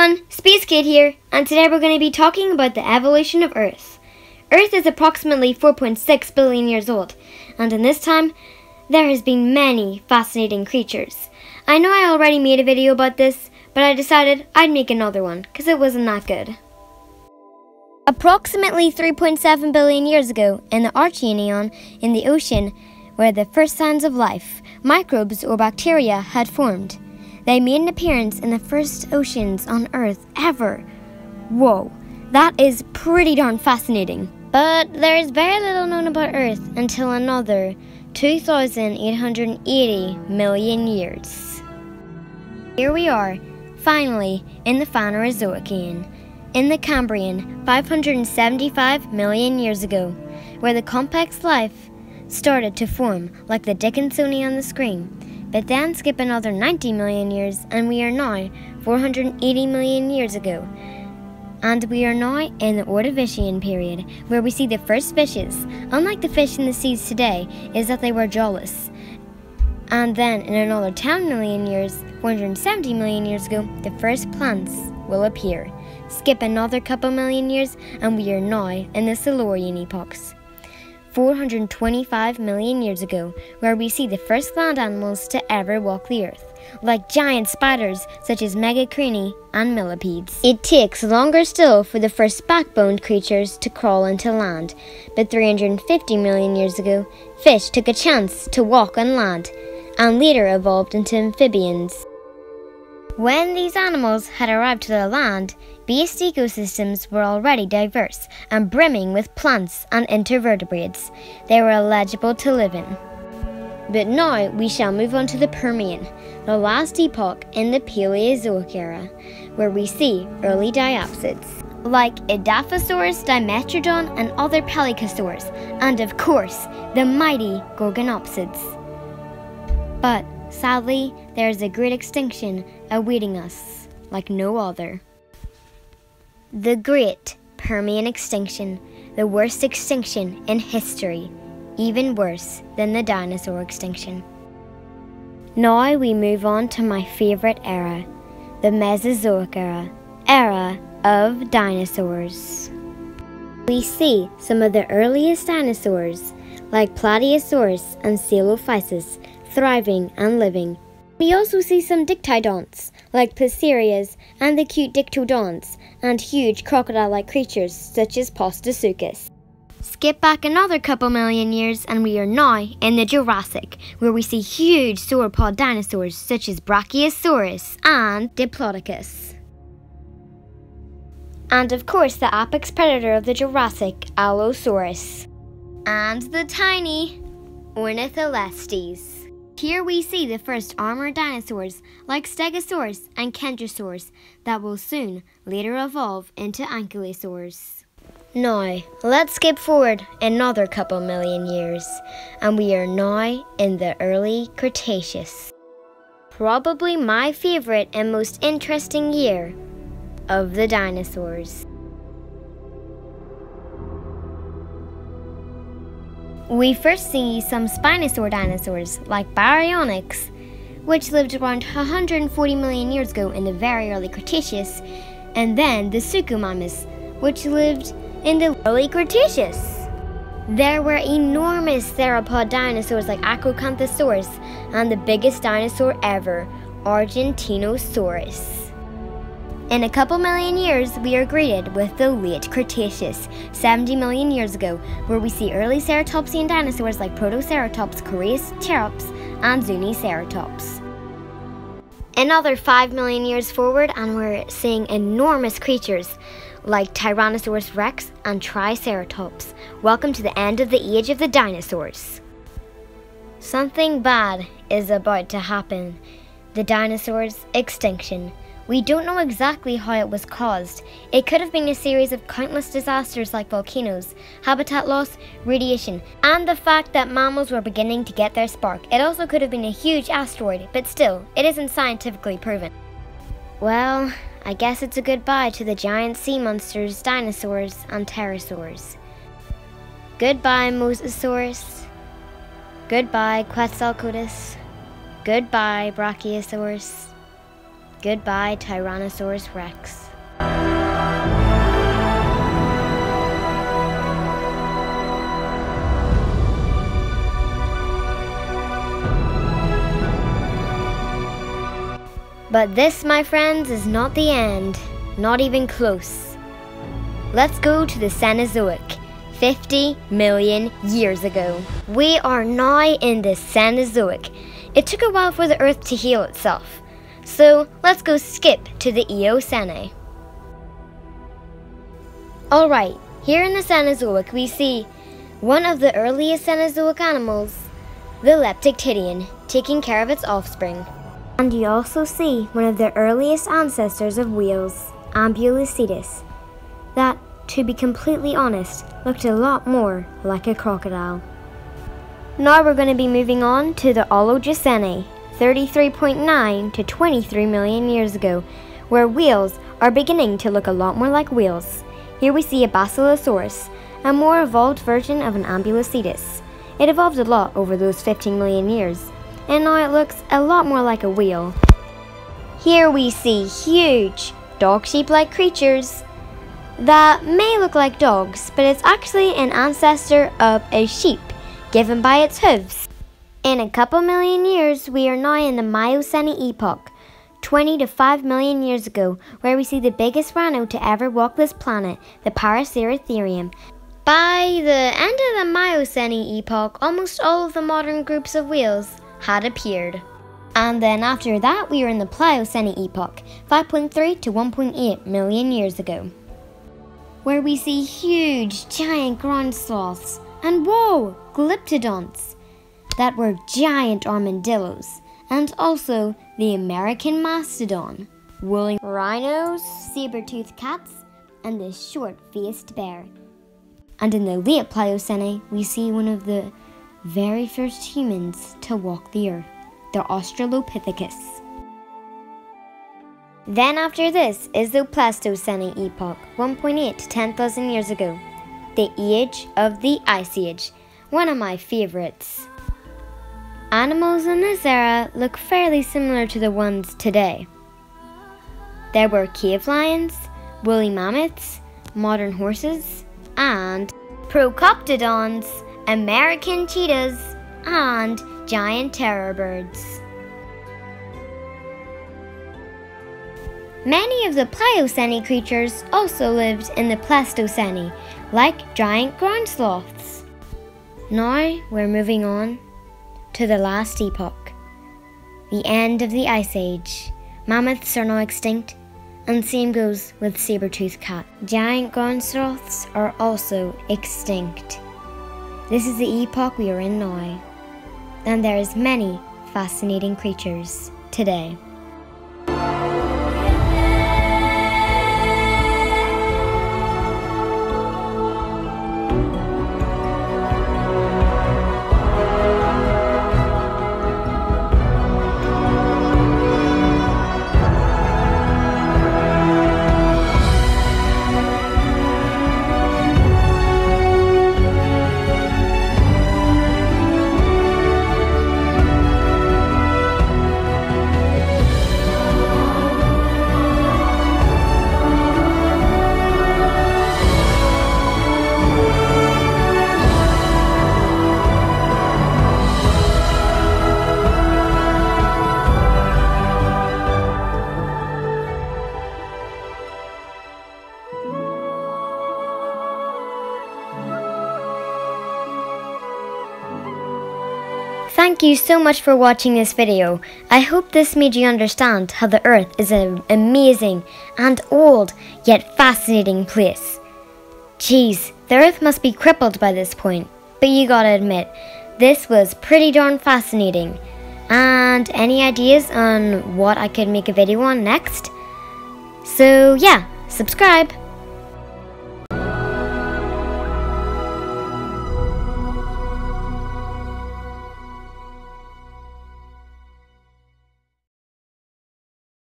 everyone, Space Kid here, and today we're going to be talking about the evolution of Earth. Earth is approximately 4.6 billion years old, and in this time, there has been many fascinating creatures. I know I already made a video about this, but I decided I'd make another one, because it wasn't that good. Approximately 3.7 billion years ago, in the Archean in the ocean, where the first signs of life, microbes or bacteria, had formed. They made an appearance in the first oceans on Earth ever. Whoa, that is pretty darn fascinating. But there is very little known about Earth until another 2,880 million years. Here we are, finally, in the Phanerozoic in the Cambrian 575 million years ago, where the complex life started to form like the Dickinsonian on the screen. But then skip another 90 million years, and we are now 480 million years ago. And we are now in the Ordovician period, where we see the first fishes. Unlike the fish in the seas today, is that they were jawless. And then in another 10 million years, 470 million years ago, the first plants will appear. Skip another couple million years, and we are now in the Silurian epochs. 425 million years ago, where we see the first land animals to ever walk the earth, like giant spiders such as Megarachne and millipedes. It takes longer still for the first backboned creatures to crawl into land, but 350 million years ago, fish took a chance to walk on land, and later evolved into amphibians. When these animals had arrived to the land, beast ecosystems were already diverse and brimming with plants and invertebrates they were eligible to live in. But now we shall move on to the Permian, the last epoch in the Paleozoic era, where we see early diapsids like Edaphosaurus, Dimetrodon, and other pelycosaurs, and of course, the mighty Gorgonopsids. But Sadly, there is a great extinction awaiting us like no other. The Great Permian Extinction, the worst extinction in history, even worse than the dinosaur extinction. Now we move on to my favourite era, the Mesozoic era, era of dinosaurs. We see some of the earliest dinosaurs, like Plateosaurus and Coelophysis, thriving and living. We also see some dicynodonts, like Placerias, and the cute dictodonts, and huge crocodile-like creatures such as Postosuchus. Skip back another couple million years and we are now in the Jurassic, where we see huge sauropod dinosaurs such as Brachiosaurus and Diplodocus. And of course the apex predator of the Jurassic, Allosaurus. And the tiny Ornitholestes. Here we see the first armored dinosaurs like Stegosaurus and Kentrosaurus that will soon later evolve into ankylosaurs. Now, let's skip forward another couple million years, and we are now in the early Cretaceous. Probably my favorite and most interesting year of the dinosaurs. We first see some Spinosaur dinosaurs, like Baryonyx, which lived around 140 million years ago in the very early Cretaceous, and then the Suchomimus, which lived in the early Cretaceous. There were enormous theropod dinosaurs like Acrocanthosaurus and the biggest dinosaur ever, Argentinosaurus. In a couple million years, we are greeted with the late Cretaceous, 70 million years ago, where we see early ceratopsian dinosaurs like Protoceratops, Koreaceratops, and Zuniceratops. Another 5 million years forward, and we're seeing enormous creatures like Tyrannosaurus rex and Triceratops. Welcome to the end of the age of the dinosaurs. Something bad is about to happen. The dinosaurs' extinction. We don't know exactly how it was caused. It could have been a series of countless disasters like volcanoes, habitat loss, radiation, and the fact that mammals were beginning to get their spark. It also could have been a huge asteroid, but still, it isn't scientifically proven. Well, I guess it's a goodbye to the giant sea monsters, dinosaurs, and pterosaurs. Goodbye, Mosasaurus. Goodbye, Quetzalcoatlus. Goodbye, Brachiosaurus. Goodbye, Tyrannosaurus rex. But this, my friends, is not the end. Not even close. Let's go to the Cenozoic, 50 million years ago. We are now in the Cenozoic. It took a while for the Earth to heal itself. So let's go skip to the Eocene. Alright, here in the Cenozoic we see one of the earliest Cenozoic animals, the Leptictidium, taking care of its offspring. And you also see one of the earliest ancestors of whales, Ambulocetus, that, to be completely honest, looked a lot more like a crocodile. Now we're going to be moving on to the Oligocene, 33.9 to 23 million years ago, where wheels are beginning to look a lot more like wheels. Here we see a Basilosaurus, a more evolved version of an Ambulocetus. It evolved a lot over those 15 million years, and now it looks a lot more like a wheel. Here we see huge, dog sheep like creatures that may look like dogs, but it's actually an ancestor of a sheep given by its hooves. In a couple million years, we are now in the Miocene epoch, 20 to 5 million years ago, where we see the biggest rhino to ever walk this planet, the Paraceratherium. By the end of the Miocene epoch, almost all of the modern groups of whales had appeared. And then after that, we are in the Pliocene epoch, 5.3 to 1.8 million years ago, where we see huge, giant ground sloths and whoa, glyptodonts that were giant armadillos, and also the American mastodon, woolly rhinos, saber-toothed cats, and the short-faced bear. And in the late Pliocene, we see one of the very first humans to walk the earth, the Australopithecus. Then after this is the Pleistocene epoch, 1.8 to 10,000 years ago, the age of the Ice Age, one of my favorites. Animals in this era look fairly similar to the ones today. There were cave lions, woolly mammoths, modern horses, and procoptodons American cheetahs, and giant terror birds. Many of the Pliocene creatures also lived in the Pleistocene, like giant ground sloths. Now we're moving on to the last epoch, the end of the Ice Age. Mammoths are now extinct, and same goes with saber-toothed cat. Giant ground sloths are also extinct. This is the epoch we are in now, and there is many fascinating creatures today. Thank you so much for watching this video. I hope this made you understand how the Earth is an amazing and old yet fascinating place. Geez, the Earth must be crippled by this point, but you gotta admit, this was pretty darn fascinating. And any ideas on what I could make a video on next? So yeah, subscribe.